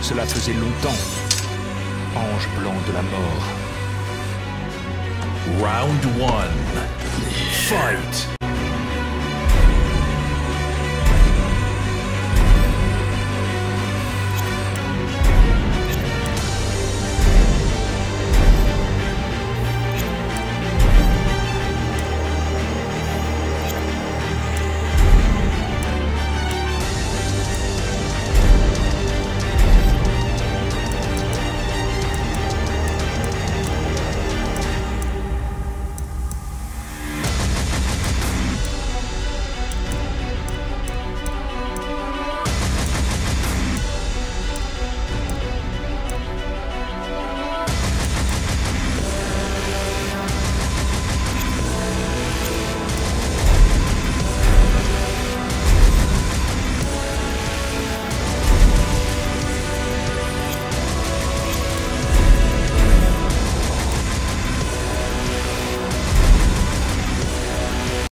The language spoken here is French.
Cela faisait longtemps. Ange blanc de la mort. Round one. Fight.